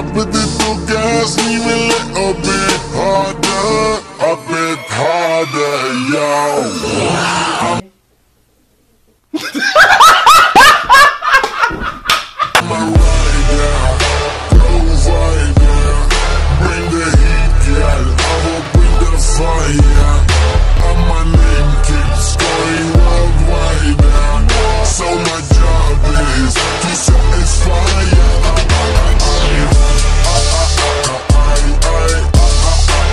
Drop this to gas, even me a bit harder, a bit harder, yo.